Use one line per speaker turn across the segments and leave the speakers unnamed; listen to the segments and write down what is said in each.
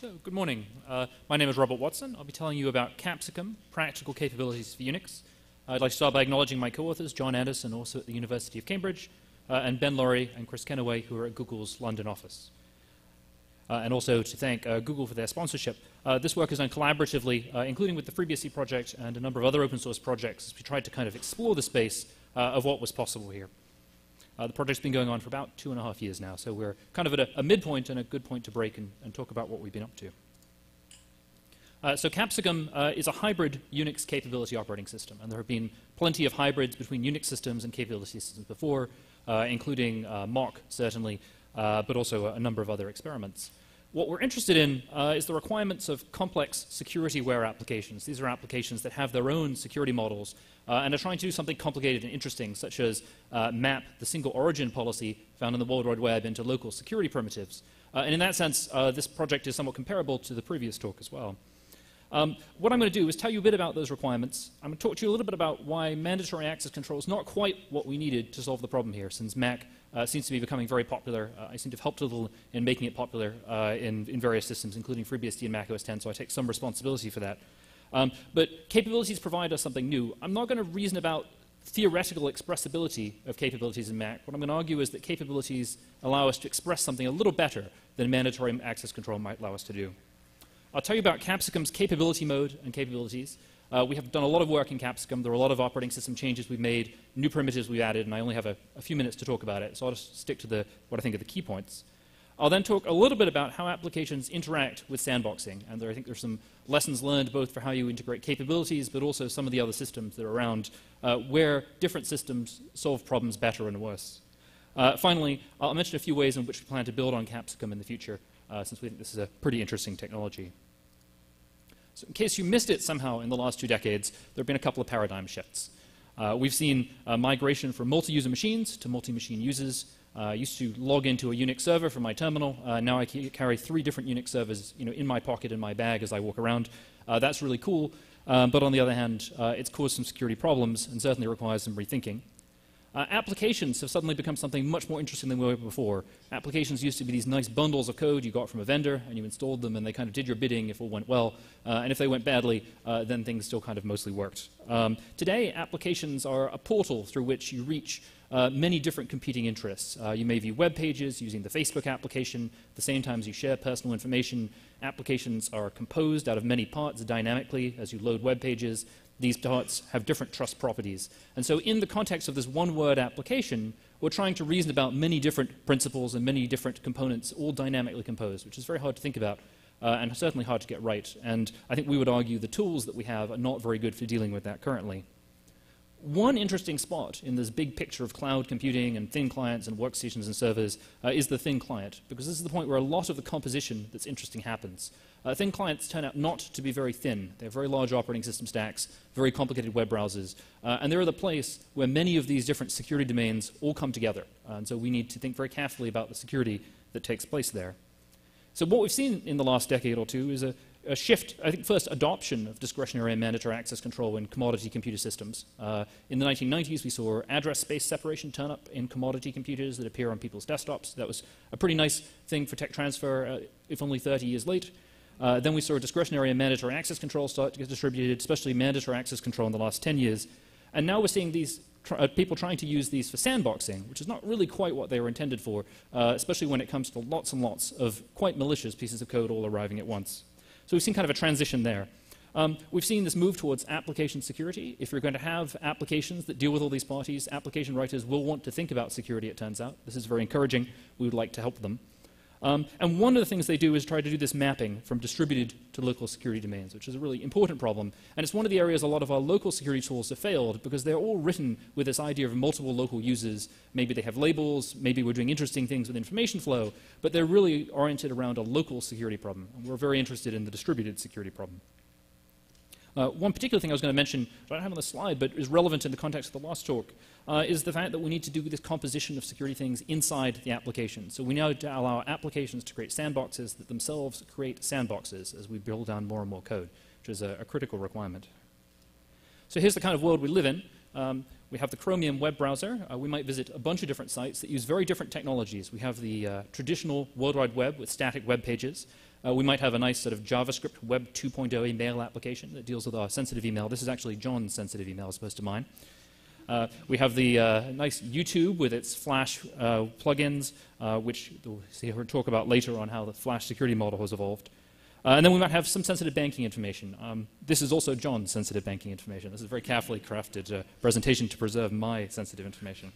So, good morning. Uh, my name is Robert Watson. I'll be telling you about Capsicum, practical capabilities for Unix. I'd like to start by acknowledging my co-authors, John Anderson, also at the University of Cambridge, uh, and Ben Laurie and Kris Kennaway, who are at Google's London office. Uh, and also to thank uh, Google for their sponsorship. Uh, this work is done collaboratively, uh, including with the FreeBSD project and a number of other open source projects, as we tried to kind of explore the space of what was possible here. The project's been going on for about two and a half years now, so we're kind of at a, a midpoint and a good point to break and, and talk about what we've been up to. Uh, so Capsicum uh, is a hybrid Unix capability operating system, and there have been plenty of hybrids between Unix systems and capability systems before, uh, including Mach, certainly, but also a, a, number of other experiments. What we're interested in is the requirements of complex security-aware applications. These are applications that have their own security models and are trying to do something complicated and interesting, such as map the single origin policy found in the World Wide Web into local security primitives. and in that sense, this project is somewhat comparable to the previous talk as well. Um, what I'm going to do is tell you a bit about those requirements. I'm going to talk to you a little bit about why mandatory access control is not quite what we needed to solve the problem here, since MAC uh, seems to be becoming very popular. Uh, I seem to have helped a little in making it popular uh, in, in, various systems, including FreeBSD and Mac OS 10, so I take some responsibility for that. Um, but capabilities provide us something new. I'm not going to reason about theoretical expressibility of capabilities in MAC. What I'm going to argue is that capabilities allow us to express something a little better than mandatory access control might allow us to do. I'll tell you about Capsicum's capability mode and capabilities. Uh, we have done a lot of work in Capsicum. There are a lot of operating system changes we've made, new primitives we've added, and I only have a, a few minutes to talk about it, so I'll just stick to the, what I think are the key points. I'll then talk a little bit about how applications interact with sandboxing, and there, I think there's some lessons learned both for how you integrate capabilities, but also some of the other systems that are around uh, where different systems solve problems better and worse. Uh, finally, I'll mention a few ways in which we plan to build on Capsicum in the future, uh, since we think this is a pretty interesting technology. So in case you missed it somehow in the last two decades, there have been a couple of paradigm shifts. Uh, we've seen migration from multi-user machines to multi-machine users. Uh, I used to log into a Unix server from my terminal. Uh, now I carry three different Unix servers you know, in my pocket, in my bag as I walk around. Uh, that's really cool. Um, but on the other hand, it's caused some security problems and certainly requires some rethinking. Uh, applications have suddenly become something much more interesting than we were before. Applications used to be these nice bundles of code you got from a vendor, and you installed them, and they kind of did your bidding if all went well. Uh, and if they went badly, uh, then things still kind of mostly worked. Um, today, applications are a portal through which you reach uh, many different competing interests. Uh, you may view web pages using the Facebook application. At the same time as you share personal information, applications are composed out of many parts dynamically as you load web pages these parts have different trust properties. And so in the context of this one-word application, we're trying to reason about many different principles and many different components, all dynamically composed, which is very hard to think about uh, and certainly hard to get right. And I think we would argue the tools that we have are not very good for dealing with that currently. One interesting spot in this big picture of cloud computing and thin clients and workstations and servers uh, is the thin client, because this is the point where a lot of the composition that's interesting happens. Uh, thin clients turn out not to be very thin. They have very large operating system stacks, very complicated web browsers, uh, and they're the place where many of these different security domains all come together. And so we need to think very carefully about the security that takes place there. So what we've seen in the last decade or two is a, a shift, I think first adoption of discretionary and mandatory access control in commodity computer systems. Uh, in the 1990s, we saw address space separation turn up in commodity computers that appear on people's desktops. That was a pretty nice thing for tech transfer, uh, if only 30 years late. Uh, then we saw discretionary and mandatory access control start to get distributed, especially mandatory access control in the last 10 years. And now we're seeing these tr uh, people trying to use these for sandboxing, which is not really quite what they were intended for, uh, especially when it comes to lots and lots of quite malicious pieces of code all arriving at once. So we've seen kind of a transition there. Um, we've seen this move towards application security. If you're going to have applications that deal with all these parties, application writers will want to think about security, it turns out. This is very encouraging. We would like to help them. Um, and one of the things they do is try to do this mapping from distributed to local security domains, which is a really important problem. And it's one of the areas a lot of our local security tools have failed because they're all written with this idea of multiple local users. Maybe they have labels, maybe we're doing interesting things with information flow, but they're really oriented around a local security problem. And we're very interested in the distributed security problem. Uh, one particular thing I was going to mention, I don't have on the slide, but is relevant in the context of the last talk, uh, is the fact that we need to do this composition of security things inside the application. So we now allow applications to create sandboxes that themselves create sandboxes as we build down more and more code, which is a, a critical requirement. So here's the kind of world we live in. Um, we have the Chromium web browser. Uh, we might visit a bunch of different sites that use very different technologies. We have the uh, traditional World Wide Web with static web pages. Uh, we might have a nice sort of JavaScript Web 2.0 email application that deals with our sensitive email. This is actually John's sensitive email as opposed to mine. Uh, we have the uh, nice YouTube with its Flash uh, plugins, uh, which we'll see we'll talk about later on how the Flash security model has evolved. Uh, and then we might have some sensitive banking information. Um, this is also John's sensitive banking information. This is a very carefully crafted presentation to preserve my sensitive information.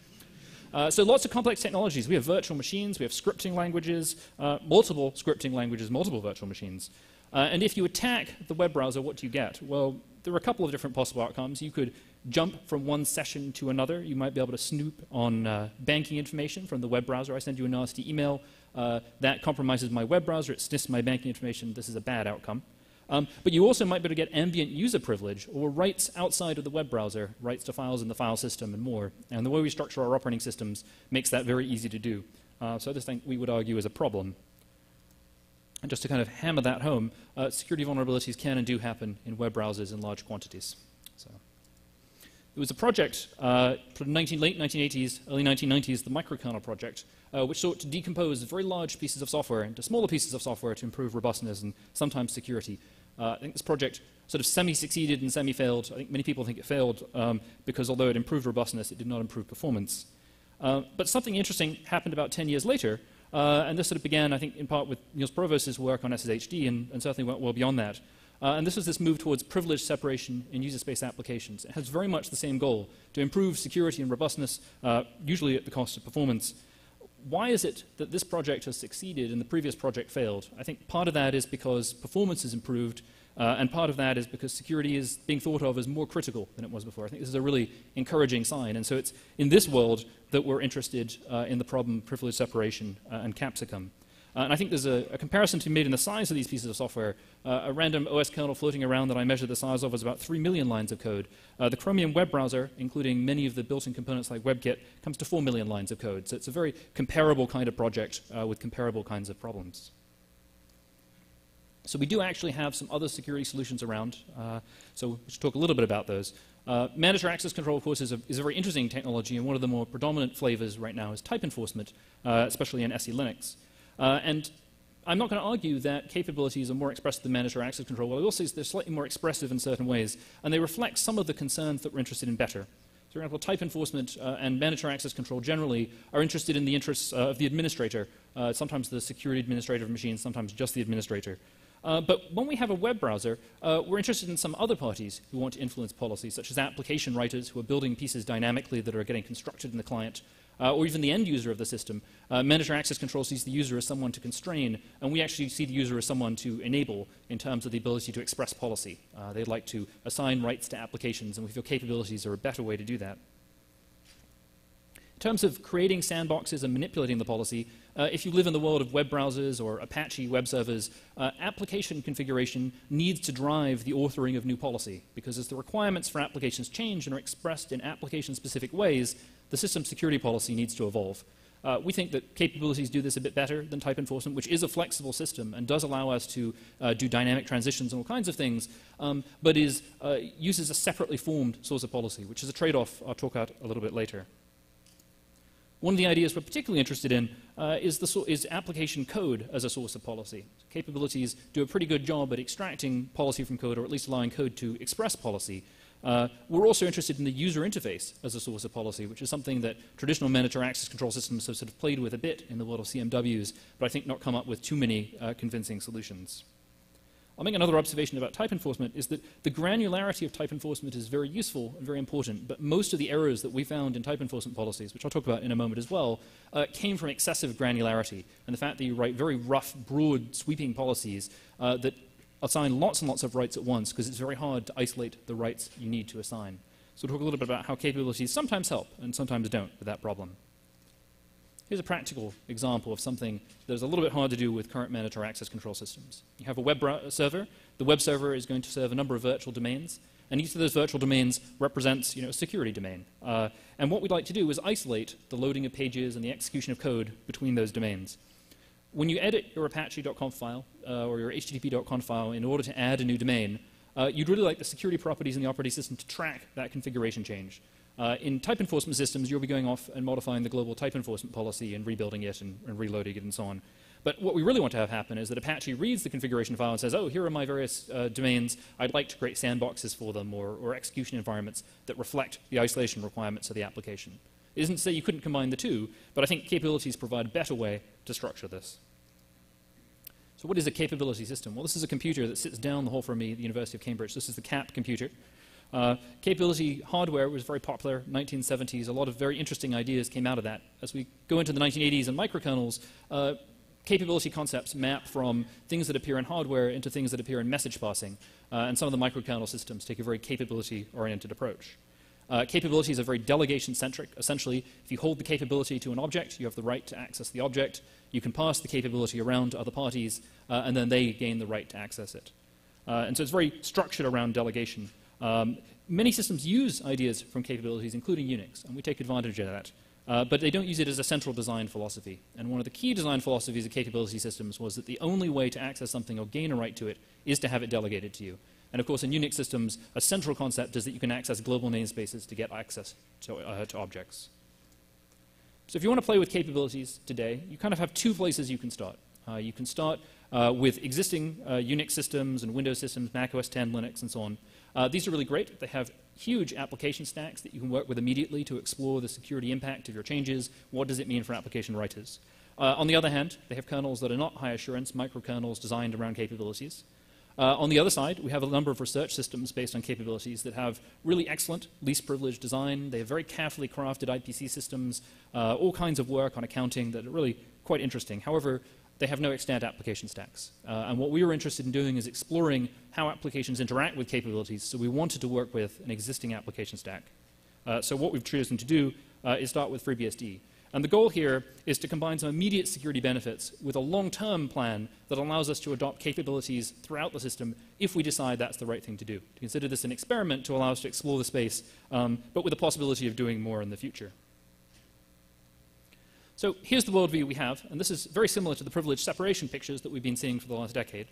So lots of complex technologies. We have virtual machines, we have scripting languages, multiple scripting languages, multiple virtual machines. and if you attack the web browser, what do you get? Well, there are a couple of different possible outcomes. You could jump from one session to another. You might be able to snoop on uh, banking information from the web browser. I send you a nasty email. Uh, that compromises my web browser. It sniffs my banking information. This is a bad outcome. Um, but you also might be able to get ambient user privilege or rights outside of the web browser, rights to files in the file system and more. And the way we structure our operating systems makes that very easy to do. Uh, so this thing we would argue is a problem. And just to kind of hammer that home, uh, security vulnerabilities can and do happen in web browsers in large quantities. So. It was a project uh, from the 19, late 1980s, early 1990s, the microkernel project, uh, which sought to decompose very large pieces of software into smaller pieces of software to improve robustness and sometimes security. Uh, I think this project sort of semi-succeeded and semi-failed. I think many people think it failed um, because although it improved robustness, it did not improve performance. Uh, but something interesting happened about 10 years later, uh, and this sort of began, I think, in part with Niels Provos's work on SSHD and, and certainly went well beyond that. Uh, and this was this move towards privilege separation in user space applications. It has very much the same goal to improve security and robustness, uh, usually at the cost of performance. Why is it that this project has succeeded and the previous project failed? I think part of that is because performance has improved, uh, and part of that is because security is being thought of as more critical than it was before. I think this is a really encouraging sign. And so it's in this world that we're interested uh, in the problem of privilege separation uh, and capsicum. Uh, and I think there's a, a, comparison to be made in the size of these pieces of software. Uh, a random OS kernel floating around that I measured the size of is about 3 million lines of code. Uh, the Chromium web browser, including many of the built-in components like WebKit, comes to 4 million lines of code. So it's a very comparable kind of project uh, with comparable kinds of problems. So we do actually have some other security solutions around. Uh, so we should talk a little bit about those. Uh, mandatory access control, of course, is a, is a, very interesting technology, and one of the more predominant flavors right now is type enforcement, uh, especially in SE Linux. Uh, and I'm not going to argue that capabilities are more expressive than mandatory access control. What I will say is they're slightly more expressive in certain ways, and they reflect some of the concerns that we're interested in better. For example, type enforcement uh, and mandatory access control generally are interested in the interests uh, of the administrator, uh, sometimes the security administrator of machines, sometimes just the administrator. Uh, but when we have a web browser, uh, we're interested in some other parties who want to influence policy, such as application writers who are building pieces dynamically that are getting constructed in the client, uh, or even the end user of the system. Uh, mandatory access control sees the user as someone to constrain, and we actually see the user as someone to enable in terms of the ability to express policy. Uh, they'd like to assign rights to applications, and we feel capabilities are a better way to do that. In terms of creating sandboxes and manipulating the policy, uh, if you live in the world of web browsers or Apache web servers, uh, application configuration needs to drive the authoring of new policy because as the requirements for applications change and are expressed in application-specific ways, the system security policy needs to evolve. Uh, we think that capabilities do this a bit better than type enforcement, which is a flexible system and does allow us to uh, do dynamic transitions and all kinds of things, um, but is, uh, uses a separately formed source of policy, which is a trade-off I'll talk about a little bit later. One of the ideas we're particularly interested in uh, is, the, is application code as a source of policy. Capabilities do a pretty good job at extracting policy from code, or at least allowing code to express policy. Uh, we're also interested in the user interface as a source of policy, which is something that traditional mandatory access control systems have sort of played with a bit in the world of CMWs, but I think not come up with too many uh, convincing solutions. I'll make another observation about type enforcement is that the granularity of type enforcement is very useful and very important, but most of the errors that we found in type enforcement policies, which I'll talk about in a moment as well, uh, came from excessive granularity and the fact that you write very rough, broad, sweeping policies uh, that assign lots and lots of rights at once because it's very hard to isolate the rights you need to assign. So we'll talk a little bit about how capabilities sometimes help and sometimes don't with that problem. Here's a practical example of something that is a little bit hard to do with current mandatory access control systems. You have a web server. The web server is going to serve a number of virtual domains, and each of those virtual domains represents you know, a security domain. Uh, and what we'd like to do is isolate the loading of pages and the execution of code between those domains. When you edit your apache.conf file uh, or your http.conf file in order to add a new domain, uh, you'd really like the security properties in the operating system to track that configuration change. Uh, in type enforcement systems, you'll be going off and modifying the global type enforcement policy and rebuilding it and, and reloading it and so on. But what we really want to have happen is that Apache reads the configuration file and says, oh, here are my various uh, domains. I'd like to create sandboxes for them or, or, execution environments that reflect the isolation requirements of the application. It isn't to say you couldn't combine the two, but I think capabilities provide a better way to structure this. So what is a capability system? Well, this is a computer that sits down the hall from me at the University of Cambridge. This is the CAP computer. Uh, capability hardware was very popular 1970s. A lot of very interesting ideas came out of that. As we go into the 1980s and microkernels, uh, capability concepts map from things that appear in hardware into things that appear in message passing. Uh, and some of the microkernel systems take a very capability-oriented approach. Uh, capabilities are very delegation-centric. Essentially, if you hold the capability to an object, you have the right to access the object. You can pass the capability around to other parties, uh, and then they gain the right to access it. Uh, and so it's very structured around delegation. Um, many systems use ideas from capabilities, including Unix, and we take advantage of that. Uh, but they don't use it as a central design philosophy. And one of the key design philosophies of capability systems was that the only way to access something or gain a right to it is to have it delegated to you. And of course, in Unix systems, a central concept is that you can access global namespaces to get access to, uh, to objects. So if you want to play with capabilities today, you kind of have two places you can start. Uh, you can start uh, with existing uh, Unix systems and Windows systems, Mac OS 10, Linux, and so on. Uh, these are really great. They have huge application stacks that you can work with immediately to explore the security impact of your changes. What does it mean for application writers? Uh, on the other hand, they have kernels that are not high assurance, microkernels designed around capabilities. Uh, on the other side, we have a number of research systems based on capabilities that have really excellent least privilege design. They have very carefully crafted IPC systems, uh, all kinds of work on accounting that are really quite interesting. However, they have no extant application stacks. Uh, and what we were interested in doing is exploring how applications interact with capabilities, so we wanted to work with an existing application stack. Uh, so what we've chosen to do uh, is start with FreeBSD. And the goal here is to combine some immediate security benefits with a long-term plan that allows us to adopt capabilities throughout the system if we decide that's the right thing to do. To consider this an experiment to allow us to explore the space, um, but with the possibility of doing more in the future. So here's the worldview we have, and this is very similar to the privilege separation pictures that we've been seeing for the last decade.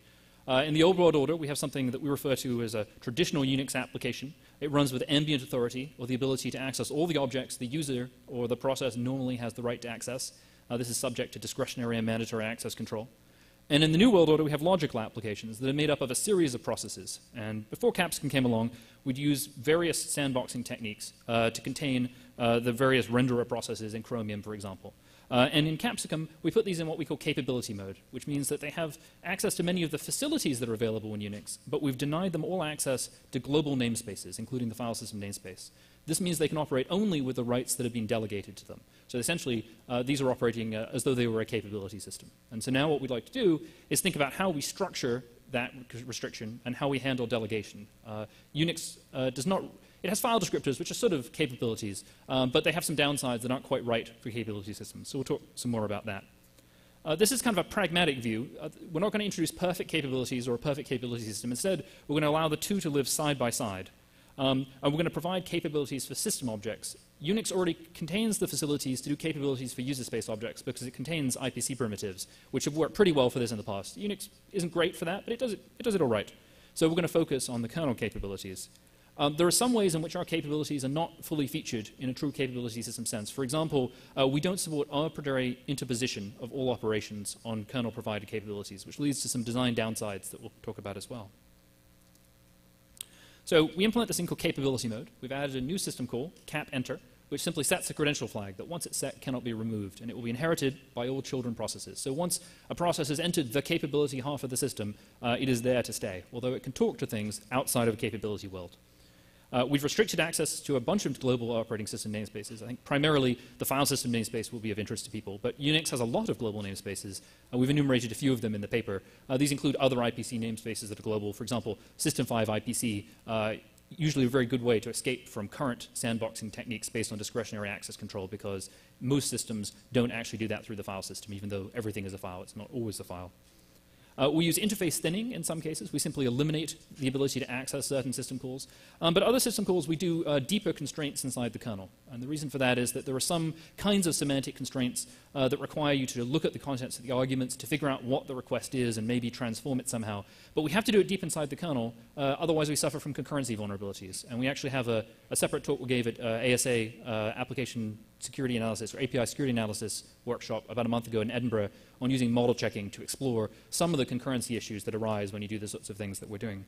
Uh, in the old world order, we have something that we refer to as a traditional Unix application. It runs with ambient authority, or the ability to access all the objects the user or the process normally has the right to access. Uh, this is subject to discretionary and mandatory access control. And in the New World Order, we have logical applications that are made up of a series of processes. And before Capsicum came along, we'd use various sandboxing techniques uh, to contain uh, the various renderer processes in Chromium, for example. Uh, and in Capsicum, we put these in what we call capability mode, which means that they have access to many of the facilities that are available in Unix, but we've denied them all access to global namespaces, including the file system namespace. This means they can operate only with the rights that have been delegated to them. So essentially, uh, these are operating uh, as though they were a capability system. And so now what we'd like to do is think about how we structure that restriction and how we handle delegation. Uh, Unix uh, does not it has file descriptors, which are sort of capabilities, um, but they have some downsides that aren't quite right for capability systems. So we'll talk some more about that. Uh, this is kind of a pragmatic view. Uh, we're not going to introduce perfect capabilities or a perfect capability system. Instead, we're going to allow the two to live side by side. Um, and we're going to provide capabilities for system objects. Unix already contains the facilities to do capabilities for user space objects because it contains IPC primitives, which have worked pretty well for this in the past. Unix isn't great for that, but it does it, it, does it all right. So we're going to focus on the kernel capabilities. Um, there are some ways in which our capabilities are not fully featured in a true capability system sense. For example, uh, we don't support arbitrary interposition of all operations on kernel-provided capabilities, which leads to some design downsides that we'll talk about as well. So we implement this thing called capability mode. We've added a new system call, cap enter, which simply sets a credential flag that once it's set cannot be removed, and it will be inherited by all children processes. So once a process has entered the capability half of the system, uh, it is there to stay, although it can talk to things outside of a capability world. Uh, we've restricted access to a bunch of global operating system namespaces. I think primarily the file system namespace will be of interest to people, but Unix has a lot of global namespaces. We've enumerated a few of them in the paper. Uh, these include other IPC namespaces that are global. For example, System 5 IPC, uh, usually a very good way to escape from current sandboxing techniques based on discretionary access control because most systems don't actually do that through the file system, even though everything is a file. It's not always a file. Uh, we use interface thinning in some cases. We simply eliminate the ability to access certain system calls. Um, but other system calls, we do uh, deeper constraints inside the kernel. And the reason for that is that there are some kinds of semantic constraints uh, that require you to look at the contents of the arguments to figure out what the request is and maybe transform it somehow. But we have to do it deep inside the kernel, uh, otherwise we suffer from concurrency vulnerabilities. And we actually have a, a separate talk we gave at uh, ASA, uh, Application Security Analysis, or API Security Analysis workshop about a month ago in Edinburgh on using model checking to explore some of the concurrency issues that arise when you do the sorts of things that we're doing.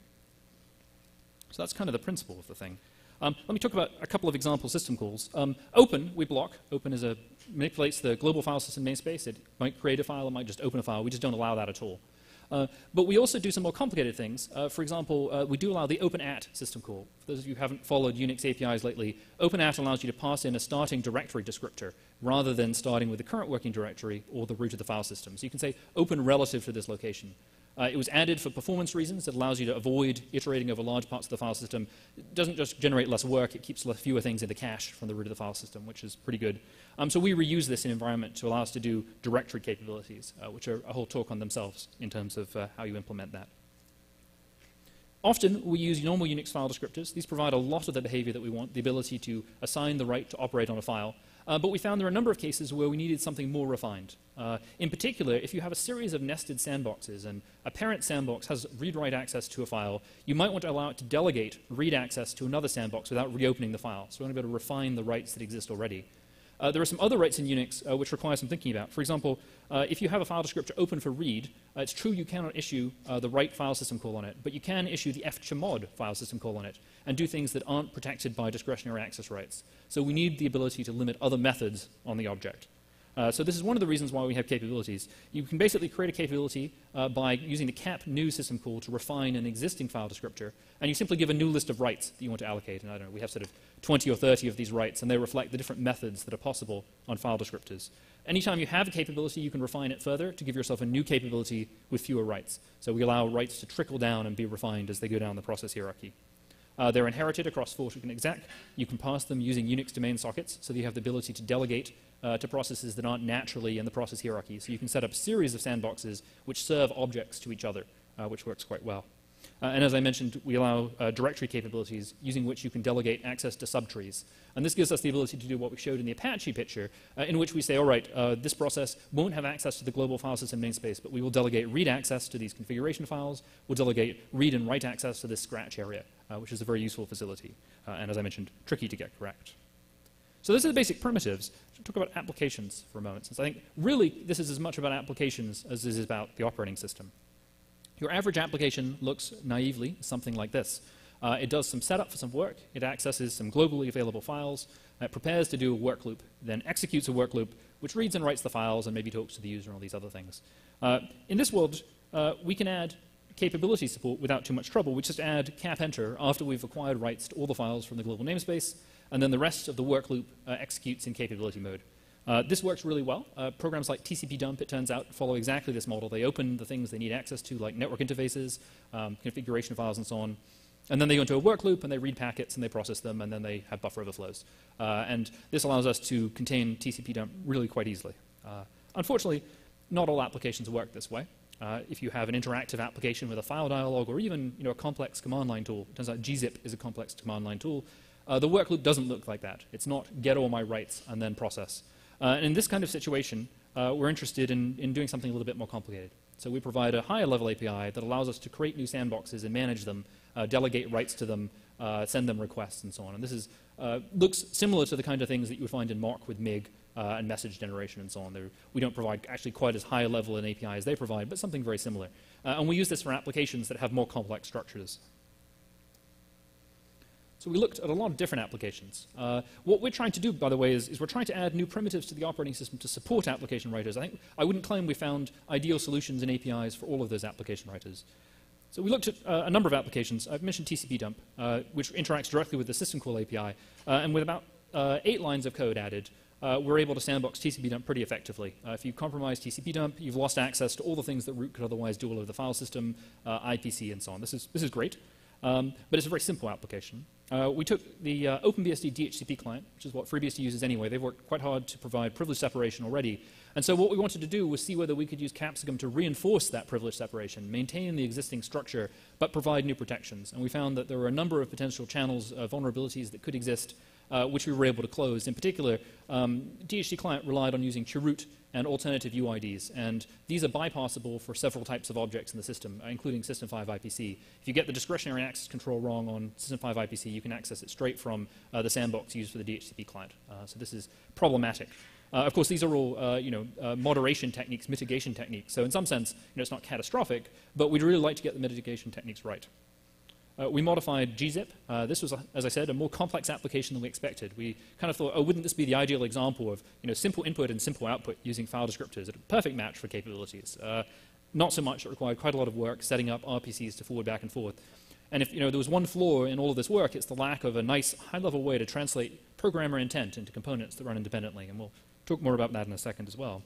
So that's kind of the principle of the thing. Um, let me talk about a couple of example system calls. Um, open, we block. Open is a, manipulates the global file system namespace. It might create a file, it might just open a file. We just don't allow that at all. Uh, but we also do some more complicated things. Uh, for example, uh, we do allow the openat system call. For those of you who haven't followed Unix APIs lately, openat allows you to pass in a starting directory descriptor rather than starting with the current working directory or the root of the file system. So you can say open relative to this location. Uh, it was added for performance reasons. It allows you to avoid iterating over large parts of the file system. It doesn't just generate less work, it keeps fewer things in the cache from the root of the file system, which is pretty good. Um, so we reuse this in environment to allow us to do directory capabilities, uh, which are a whole talk on themselves in terms of uh, how you implement that. Often we use normal Unix file descriptors. These provide a lot of the behavior that we want, the ability to assign the right to operate on a file. Uh, but we found there are a number of cases where we needed something more refined. Uh, in particular, if you have a series of nested sandboxes and a parent sandbox has read-write access to a file, you might want to allow it to delegate read access to another sandbox without reopening the file. So we want to be able to refine the rights that exist already. Uh, there are some other rights in Unix uh, which require some thinking about. For example, uh, if you have a file descriptor open for read, uh, it's true you cannot issue uh, the write file system call on it, but you can issue the fchmod file system call on it and do things that aren't protected by discretionary access rights. So we need the ability to limit other methods on the object. Uh, so this is one of the reasons why we have capabilities. You can basically create a capability by using the cap new system call to refine an existing file descriptor, and you simply give a new list of rights that you want to allocate. And I don't know, we have sort of 20 or 30 of these rights, and they reflect the different methods that are possible on file descriptors. Anytime you have a capability, you can refine it further to give yourself a new capability with fewer rights. So we allow rights to trickle down and be refined as they go down the process hierarchy. Uh, they're inherited across fork and exec. You can pass them using Unix domain sockets, so that you have the ability to delegate uh, to processes that aren't naturally in the process hierarchy. So you can set up a series of sandboxes which serve objects to each other, uh, which works quite well. Uh, and as I mentioned, we allow uh, directory capabilities using which you can delegate access to subtrees. And this gives us the ability to do what we showed in the Apache picture, uh, in which we say, all right, uh, this process won't have access to the global file system namespace, but we will delegate read access to these configuration files. We'll delegate read and write access to this scratch area, uh, which is a very useful facility. Uh, and as I mentioned, tricky to get correct. So those are the basic primitives. Let's talk about applications for a moment, since I think really this is as much about applications as it is about the operating system. Your average application looks naively something like this. Uh, it does some setup for some work, it accesses some globally available files, it prepares to do a work loop, then executes a work loop, which reads and writes the files and maybe talks to the user and all these other things. Uh, in this world, uh, we can add capability support without too much trouble. We just add cap enter after we've acquired rights to all the files from the global namespace, and then the rest of the work loop uh, executes in capability mode. Uh, this works really well. Uh, programs like TCP dump, it turns out, follow exactly this model. They open the things they need access to, like network interfaces, um, configuration files, and so on. And then they go into a work loop and they read packets and they process them and then they have buffer overflows. Uh, and this allows us to contain TCP dump really quite easily. Uh, unfortunately, not all applications work this way. Uh, if you have an interactive application with a file dialog or even you know, a complex command line tool, it turns out gzip is a complex command line tool, uh, the work loop doesn't look like that. It's not get all my rights and then process. Uh, in this kind of situation, uh, we're interested in, in doing something a little bit more complicated. So we provide a higher level API that allows us to create new sandboxes and manage them, uh, delegate rights to them, uh, send them requests, and so on. And this is, uh, looks similar to the kind of things that you would find in Mach with MIG uh, and message generation and so on. They're, we don't provide actually quite as high a level an API as they provide, but something very similar. and we use this for applications that have more complex structures. So we looked at a lot of different applications. Uh, what we're trying to do, by the way, is, is, we're trying to add new primitives to the operating system to support application writers. I, think, I wouldn't claim we found ideal solutions and APIs for all of those application writers. So we looked at uh, a number of applications. I've mentioned TCP dump, uh, which interacts directly with the system call API. Uh, and with about uh, eight lines of code added, uh, we're able to sandbox TCP dump pretty effectively. if you compromise TCP dump, you've lost access to all the things that root could otherwise do all over the file system, IPC, and so on. This is, this is great. Um, but it's a very simple application. Uh, we took the uh, OpenBSD DHCP client, which is what FreeBSD uses anyway. They've worked quite hard to provide privilege separation already. And so what we wanted to do was see whether we could use Capsicum to reinforce that privilege separation, maintain the existing structure, but provide new protections. And we found that there were a number of potential channels of vulnerabilities that could exist, uh, which we were able to close. In particular, um, DHC client relied on using chroot and alternative UIDs. And these are bypassable for several types of objects in the system, uh, including System 5 IPC. If you get the discretionary access control wrong on System 5 IPC, you can access it straight from uh, the sandbox used for the DHCP client. Uh, so this is problematic. Uh, of course, these are all uh, you know, uh, moderation techniques, mitigation techniques. So in some sense, you know, it's not catastrophic, but we'd really like to get the mitigation techniques right. Uh, we modified gzip. Uh, this was, as I said, a more complex application than we expected. We kind of thought, oh, wouldn't this be the ideal example of you know, simple input and simple output using file descriptors? A perfect match for capabilities. Uh, not so much. It required quite a lot of work setting up RPCs to forward back and forth. And if you know, there was one flaw in all of this work, it's the lack of a nice high-level way to translate programmer intent into components that run independently. And we'll talk more about that in a second as well.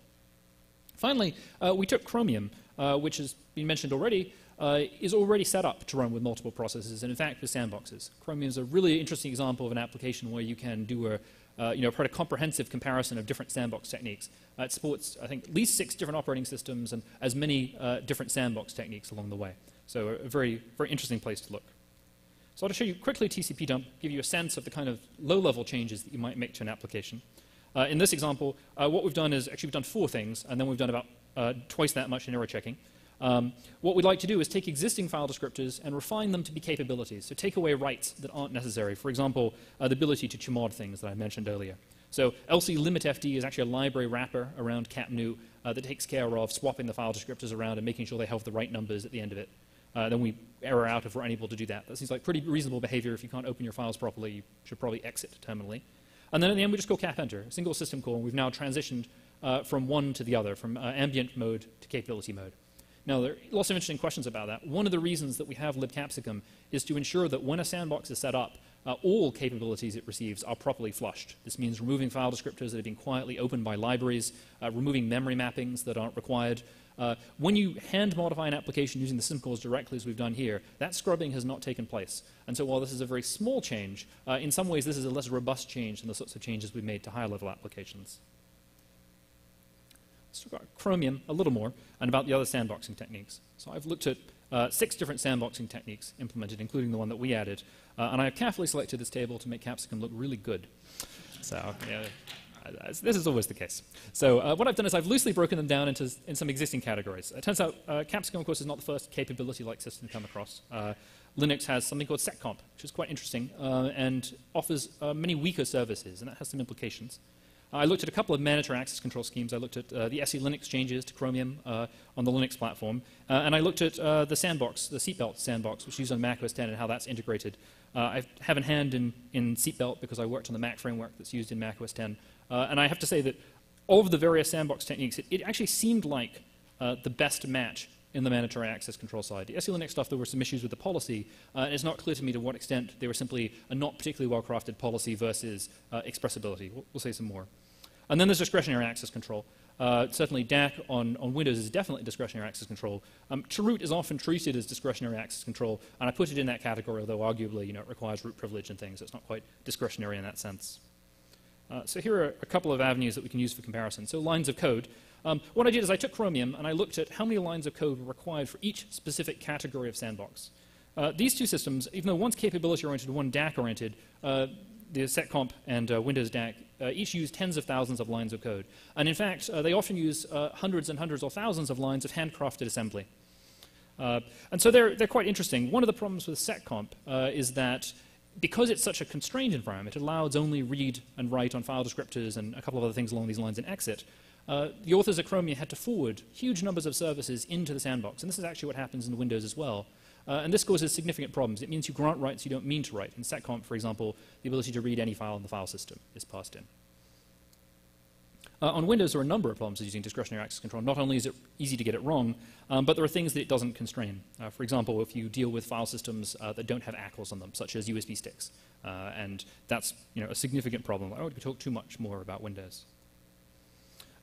Finally, uh, we took Chromium, uh, which has been mentioned already, uh, is already set up to run with multiple processes, and in fact with sandboxes. Chromium is a really interesting example of an application where you can do a uh, you know, quite a comprehensive comparison of different sandbox techniques. Uh, it supports, I think, at least six different operating systems and as many uh, different sandbox techniques along the way. So a, very, very interesting place to look. So I'll just show you quickly TCP dump, give you a sense of the kind of low-level changes that you might make to an application. Uh, in this example, uh, what we've done is actually we've done four things, and then we've done about uh, twice that much in error checking. Um, what we'd like to do is take existing file descriptors and refine them to be capabilities. So take away rights that aren't necessary. For example, uh, the ability to chmod things that I mentioned earlier. So LC limit FD is actually a library wrapper around capnew uh, that takes care of swapping the file descriptors around and making sure they have the right numbers at the end of it. Uh, then we error out if we're unable to do that. That seems like pretty reasonable behavior. If you can't open your files properly, you should probably exit terminally. And then at the end, we just go cap enter, a single system call, and we've now transitioned uh, from one to the other, from uh, ambient mode to capability mode. Now, there are lots of interesting questions about that. One of the reasons that we have libcapsicum is to ensure that when a sandbox is set up, uh, all capabilities it receives are properly flushed. This means removing file descriptors that have been quietly opened by libraries, uh, removing memory mappings that aren't required. Uh, when you hand modify an application using the calls directly as we've done here, that scrubbing has not taken place. And so while this is a very small change, uh, in some ways this is a less robust change than the sorts of changes we've made to higher level applications. Let's talk about Chromium a little more and about the other sandboxing techniques. So I've looked at uh, six different sandboxing techniques implemented, including the one that we added. Uh, and I have carefully selected this table to make Capsicum look really good. So, yeah, this is always the case. So uh, what I've done is I've loosely broken them down into in some existing categories. It turns out uh, Capsicum, of course, is not the first capability-like system to come across. Uh, Linux has something called seccomp, which is quite interesting uh, and offers many weaker services, and that has some implications. I looked at a couple of mandatory access control schemes. I looked at uh, the SE Linux changes to Chromium uh, on the Linux platform. Uh, and I looked at uh, the sandbox, the seatbelt sandbox, which is used on Mac OS X and how that's integrated. Uh, I have a hand in, in seatbelt because I worked on the MAC framework that's used in Mac OS X. And I have to say that all of the various sandbox techniques, it, it actually seemed like the best match in the mandatory access control side. The SE Linux stuff, there were some issues with the policy, uh, and it's not clear to me to what extent they were simply a not particularly well-crafted policy versus uh, expressibility. We'll, we'll, say some more. And then there's discretionary access control. Uh, certainly DAC on, on Windows is definitely discretionary access control. Um, chroot is often treated as discretionary access control, and I put it in that category, although arguably you know, it requires root privilege and things, it's not quite discretionary in that sense. Uh, so here are a couple of avenues that we can use for comparison. So lines of code. Um, what I did is I took Chromium and I looked at how many lines of code were required for each specific category of sandbox. Uh, these two systems, even though one's capability-oriented one DAC-oriented, uh, the seccomp and uh, Windows DAC uh, each use tens of thousands of lines of code. And in fact, uh, they often use uh, hundreds and hundreds or thousands of lines of handcrafted assembly. And so they're, they're quite interesting. One of the problems with seccomp is that because it's such a constrained environment, it allows only read and write on file descriptors and a couple of other things along these lines in exit. Uh, the authors of Chromium had to forward huge numbers of services into the sandbox, and this is actually what happens in Windows as well. Uh, and this causes significant problems. It means you grant rights you don't mean to write. In seccomp, for example, the ability to read any file in the file system is passed in. Uh, on Windows, there are a number of problems using discretionary access control. Not only is it easy to get it wrong, um, but there are things that it doesn't constrain. Uh, for example, if you deal with file systems uh, that don't have ACLs on them, such as USB sticks, uh, and that's you know, a significant problem. I won't talk too much more about Windows.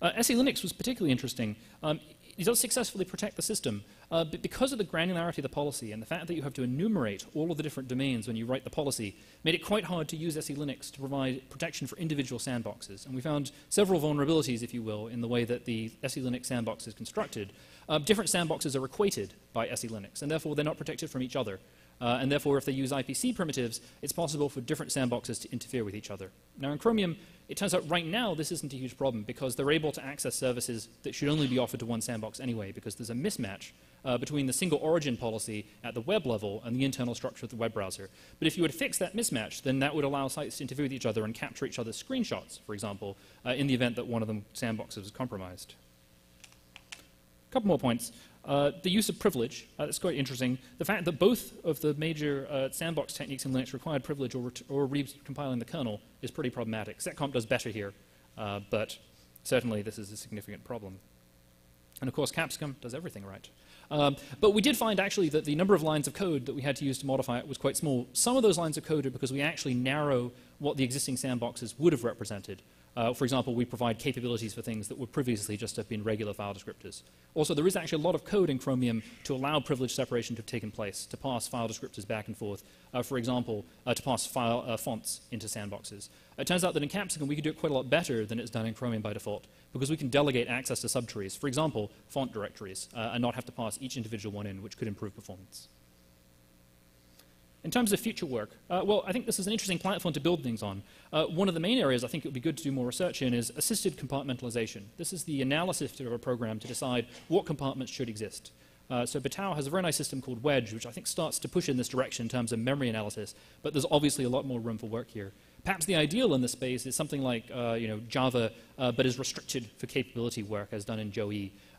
Uh, SE Linux was particularly interesting. Um, it does successfully protect the system, uh, but because of the granularity of the policy and the fact that you have to enumerate all of the different domains when you write the policy, made it quite hard to use SE Linux to provide protection for individual sandboxes. And we found several vulnerabilities, if you will, in the way that the SE Linux sandbox is constructed. Uh, different sandboxes are equated by SE Linux, and therefore they're not protected from each other. Uh, and therefore, if they use IPC primitives, it's possible for different sandboxes to interfere with each other. Now, in Chromium, it turns out right now this isn't a huge problem because they're able to access services that should only be offered to one sandbox anyway, because there's a mismatch uh, between the single origin policy at the web level and the internal structure of the web browser. But if you were to fix that mismatch, then that would allow sites to interfere with each other and capture each other's screenshots, for example, uh, in the event that one of them sandboxes was compromised. A couple more points. Uh, the use of privilege, uh, that's quite interesting. The fact that both of the major uh, sandbox techniques in Linux required privilege or, or recompiling the kernel is pretty problematic. Seccomp does better here, uh, but certainly this is a significant problem. And of course, Capsicum does everything right. Um, but we did find actually that the number of lines of code that we had to use to modify it was quite small. Some of those lines of code are because we actually narrow what the existing sandboxes would have represented. Uh, for example, we provide capabilities for things that would previously just have been regular file descriptors. Also, there is actually a lot of code in Chromium to allow privilege separation to have taken place, to pass file descriptors back and forth. Uh, for example, uh, to pass file uh, fonts into sandboxes. It turns out that in Capsicum we can do it quite a lot better than it's done in Chromium by default, because we can delegate access to subtrees, for example, font directories, uh, and not have to pass each individual one in, which could improve performance. In terms of future work, uh, well, I think this is an interesting platform to build things on. Uh, one of the main areas I think it would be good to do more research in is assisted compartmentalization. This is the analysis of a program to decide what compartments should exist. Uh, so Bittau has a very nice system called Wedge, which I think starts to push in this direction in terms of memory analysis, but there's obviously a lot more room for work here. Perhaps the ideal in this space is something like uh, you know, Java, uh, but is restricted for capability work as done in Joe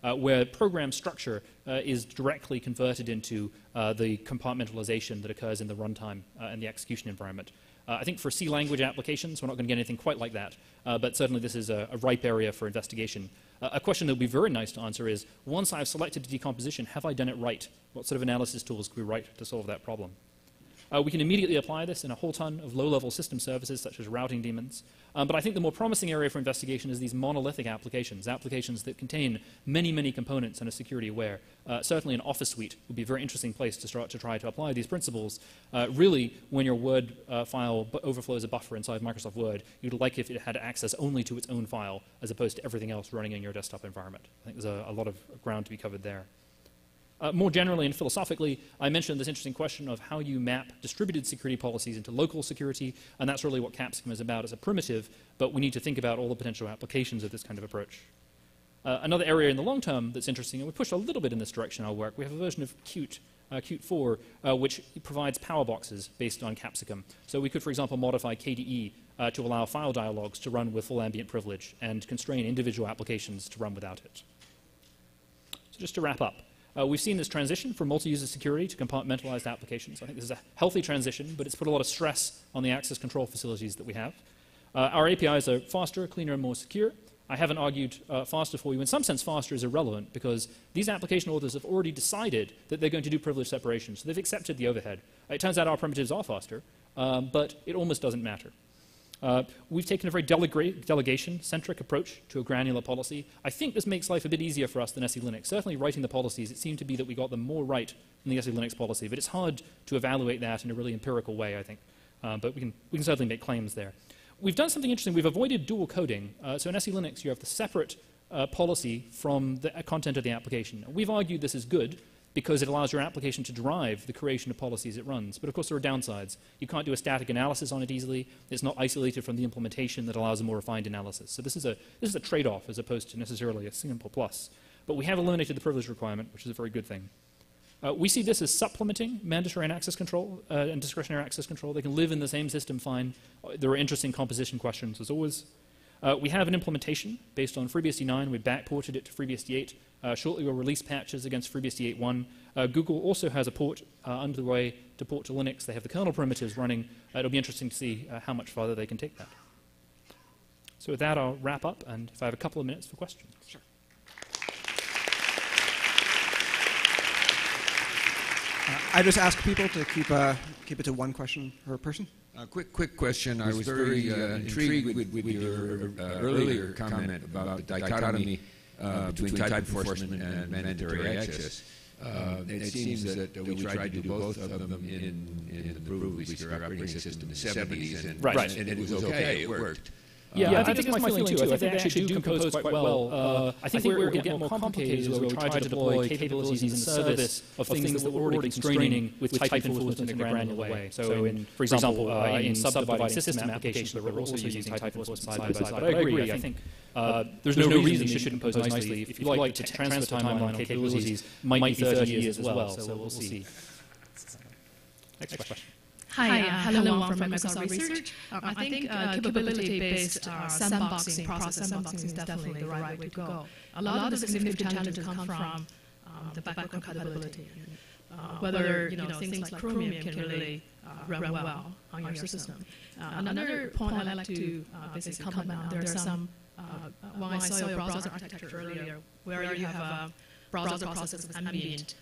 uh, where program structure uh, is directly converted into uh, the compartmentalization that occurs in the runtime and the execution environment. I think for C language applications, we're not going to get anything quite like that, but certainly this is a, a ripe area for investigation. Uh, a question that would be very nice to answer is, once I've selected a decomposition, have I done it right? What sort of analysis tools could we write to solve that problem? Uh, we can immediately apply this in a whole ton of low-level system services such as routing daemons. Um, but I think the more promising area for investigation is these monolithic applications, applications that contain many, many components and are security aware. Uh, certainly an Office suite would be a very interesting place to start to try to apply these principles. Uh, really, when your Word uh, file overflows a buffer inside Microsoft Word, you'd like if it had access only to its own file as opposed to everything else running in your desktop environment. I think there's a, a lot of ground to be covered there. Uh, more generally and philosophically, I mentioned this interesting question of how you map distributed security policies into local security, and that's really what Capsicum is about as a primitive, but we need to think about all the potential applications of this kind of approach. Uh, another area in the long term that's interesting, and we pushed a little bit in this direction in our work, we have a version of Qt, uh, Qt 4, uh, which provides power boxes based on Capsicum. So we could, for example, modify KDE uh, to allow file dialogues to run with full ambient privilege and constrain individual applications to run without it. So just to wrap up, uh, we've seen this transition from multi-user security to compartmentalized applications. I think this is a healthy transition, but it's put a lot of stress on the access control facilities that we have. Uh, our APIs are faster, cleaner, and more secure. I haven't argued uh, faster for you. In some sense, faster is irrelevant because these application authors have already decided that they're going to do privilege separation, so they've accepted the overhead. It turns out our primitives are faster, um, but it almost doesn't matter. Uh, we've taken a very delegation-centric approach to a granular policy. I think this makes life a bit easier for us than SE Linux. Certainly writing the policies, it seemed to be that we got them more right than the SE Linux policy, but it's hard to evaluate that in a really empirical way, I think. Uh, but we can, we can certainly make claims there. We've done something interesting. We've avoided dual coding. Uh, so in SE Linux, you have the separate uh, policy from the content of the application. We've argued this is good because it allows your application to drive the creation of policies it runs. But of course, there are downsides. You can't do a static analysis on it easily. It's not isolated from the implementation that allows a more refined analysis. So this is a, this is a trade-off as opposed to necessarily a simple plus. But we have eliminated the privilege requirement, which is a very good thing. Uh, we see this as supplementing mandatory and access control uh, and discretionary access control. They can live in the same system fine. Uh, there are interesting composition questions, as always. Uh, we have an implementation based on FreeBSD 9. We backported it to FreeBSD 8. Uh, shortly, we'll release patches against FreeBSD 8.1. Uh, Google also has a port uh, underway to port to Linux. They have the kernel primitives running. Uh, it'll be interesting to see uh, how much farther they can take that. So with that, I'll wrap up, and if I have a couple of minutes for questions.
Sure. I just ask people to keep keep it to one question per person.
A quick, quick question. I was very uh, intrigued with, with your uh, earlier comment about the dichotomy uh, between type enforcement and mandatory access. Uh, it seems that uh, we tried to do both of them in, in the Brew Leaser operating system in the 70s, and,
Right.
and it was okay. It worked.
Yeah, I think that's my feeling too. I think they actually do compose quite well. Uh, I think where we get more complicated is where we try to deploy capabilities in the service of things that were already constraining with type enforcement in a granular way. So, in, for example, uh, in subdividing system applications, we're also using type enforcement side by side. But I agree. I think uh, there's no reason you shouldn't compose nicely. If you like, to transfer timeline on capabilities might be 30 years as well. So we'll see. Next question.
Hi, uh, hello, Wang from Microsoft Research. Uh, I think uh, capability-based uh, sandboxing process, sandboxing is definitely the right way to go. A lot of the significant challenges come from um, the backward compatibility. Uh, whether you know things like Chromium can really uh, run well on your system. Uh, another point I like to uh, basically comment on, there are some, uh, when I saw your browser architecture earlier, where you have a browser process with ambient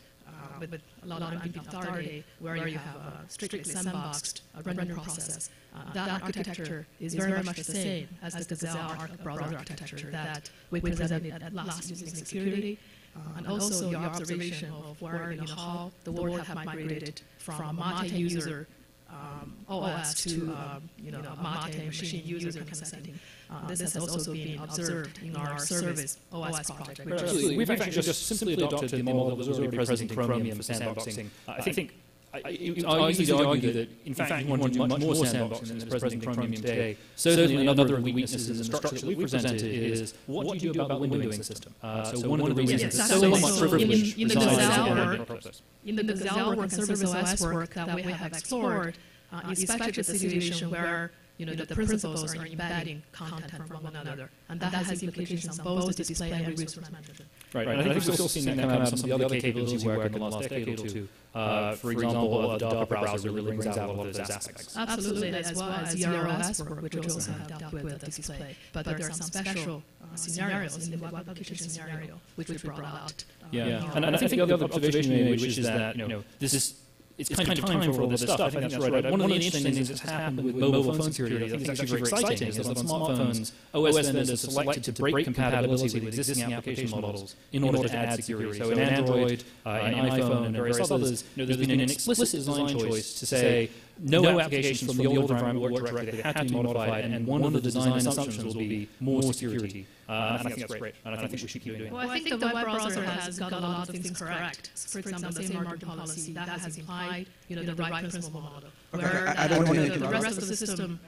uh, with, with a lot of ambient authority, where you have a strictly sandboxed uh, rendering process. Uh, that architecture is very much the same as the Gazelle browser architecture that we presented at last USENIX security. Uh, and also your observation of where, you know, how the world have migrated from multi-user um, OS to, uh, you know, a multi-machine user kind of setting. Uh, this has also been observed in our service OS project. which
Absolutely. We've actually just simply adopted the model that was already present in Chromium for sandboxing. I think I, it, I easily argue that, in fact, you want to do much more sandboxing than is present in Chromium today. So certainly, another of the weaknesses in the structure that we presented is what do you do about the windowing system? Uh, so one of the reasons
Yes, that's
so
also
much
in-
privilege
in the
resides
Gazelle
in the
work,
process.
In the Gazelle work and Service OS work that we have explored, uh, especially the situation where you know, that the principals are embedding content from one another, and that has implications on both the display and resource management.
Right, and I think we've still seen that come out of some of the other capabilities we work in the last decade or two. Uh, for example, uh, the DARPA browser really brings out a lot of those aspects.
Absolutely, as well as EROS work, which we also have dealt with the display. But there are some special uh, scenarios in the web application scenario which we brought out. uh, in
Yeah, and, and I think the other observation you made, which is that you know this is it's kind of time for all this stuff. I think that's right. One of the interesting things that's happened with mobile phone security, I think is actually very exciting, is that on smartphones, OS vendors have selected to break compatibility with existing application models in order to add security. So in Android, uh, in iPhone, and various others, you know, there's been an explicit design choice to say no applications from the old environment will work directly. They have to be modified, and one of the design assumptions will be more security. Uh, and I think that's great, and I think we should keep doing that.
Well, I think the web browser has got a lot of things correct. For example, the same origin policy that has implied, you know, the right principal model.
Okay,
Where
I- I don't
uh,
wanna
the, the rest of the system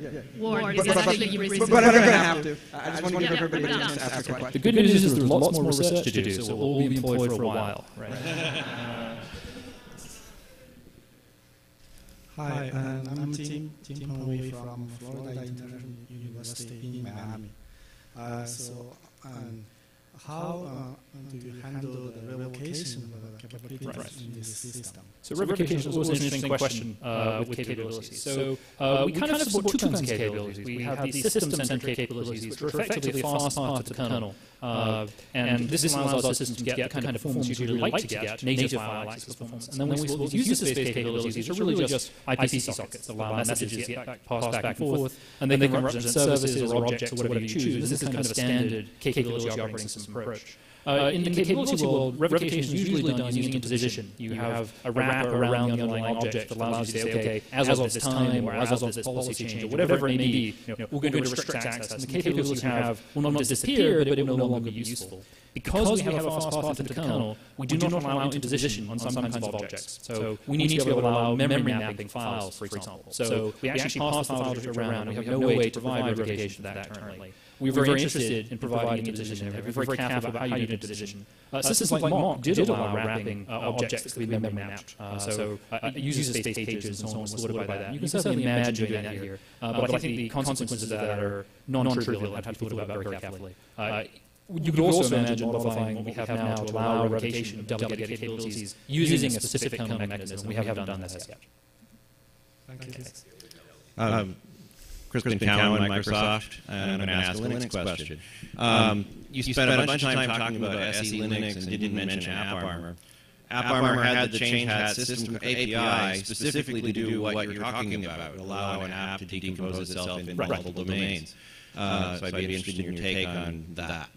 Yeah.
war
But-
is
but- but-
actually
but-
erasing.
But but I'm going to have to. I just want to give everybody a
yeah,
chance to
yeah.
ask a question.
The good news is there's lots more research to do, so we'll all be employed for a while. Right?
Hi, um, I'm Tim, Tim Conway from Florida International University in Miami. Uh, so, um, how uh, do you handle the revocation of the capabilities
Right.
in this system?
So revocation is always an interesting question uh, with capabilities. So uh, we kind of support two kinds of capabilities. We have these system-centric capabilities, which are effectively a fast path of the kernel. Uh, and this allows our system to get the kind of performance you'd really like to get, native file access performance. And then when we support these user-space capabilities, which are really just IPC sockets that allow messages to get back, passed back and forth, and then they can represent services or objects or whatever you choose. This is kind of a standard capability operating system approach. Uh, in the capability world, revocation is usually done using interposition. You have a wrapper around the underlying object that allows you to say, okay, as of this time, or as of this policy change, or whatever it may be, you know, we're going to restrict access. And the capabilities you have will not disappear, but it will no longer be useful. Because we have a fast path into the kernel, we do not allow interposition on some kinds of objects. So we need to be able to allow memory mapping files, for example. So we actually pass the file around, and we have no way to provide revocation for that currently. We're very interested in providing interposition. We're very careful about how you do interposition. Uh, systems like Mach did allow wrapping uh, objects that could be memory mapped. Uh, so uh, user space pages and so on were by that. You can certainly imagine doing that here. Uh, but I think the consequences of that are non-trivial and have to be thought about very carefully. Uh, you could also imagine modifying what we have now to allow revocation of delegated capabilities using a specific kernel mechanism. We haven't done that yet.
Thank you.
Um, Crispin Cowan, Microsoft, and I'm going to ask a Linux question. Um, you spent a bunch of time talking about SE Linux and didn't mention AppArmor. AppArmor had the change hat system API specifically to do what you're talking about, allow an app to decompose itself in multiple domains. Uh, so I'd be interested in your take on that.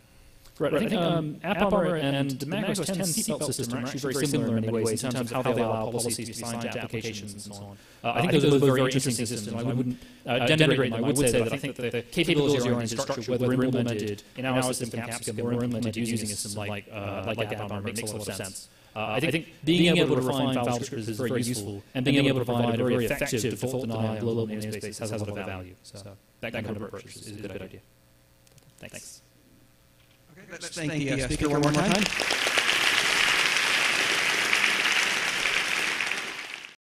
Right, I think um, AppArmor and the macOS 10 seatbelt system are actually very similar in many ways in terms of how they allow policies to be assigned to applications and so on. Uh, I think those are both very interesting systems. I wouldn't uh, denigrate them. I would say that I think that the capability-oriented structure, whether implemented in our system, Capsicum, or implemented using a system like, uh, like AppArmor, makes a lot of sense. Uh, I think being able to refine file descriptors is very useful, and being able to provide a very effective default denial global namespace has a lot of value. So that kind of approach is a good idea. Thanks.
Let's thank the uh, speaker one more time.